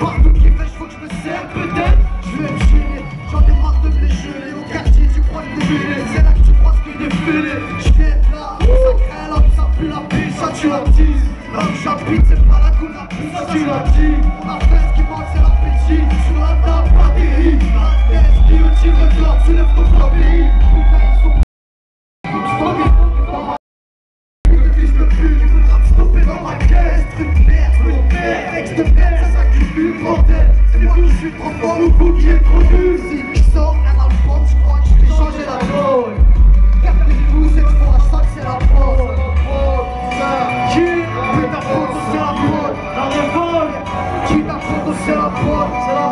Par toutes les flèches, faut que je me serre peut-être. Je vais être gêné, j'en ai marre de me les Au quartier tu crois le défilé, c'est là que tu crois ce que défilé Je vais être là, ça crée l'homme, ça pue la pisse, ça tu la dis Là où j'habite c'est pas la couleur, ça tu l'as dit On a fait ce qui manque, c'est l'appétit. Sur la table, pas des riz. La tête, guillotine, regarde, tu lèves ton famille Stop je suis trop fort, le coup j'ai connu Musique qui sort à la porte, je crois que je vais changer la donne Captez-vous cette fois, ça c'est la prose Qui Putain, photo c'est la prod La révolte Qui la photo c'est la prod, c'est la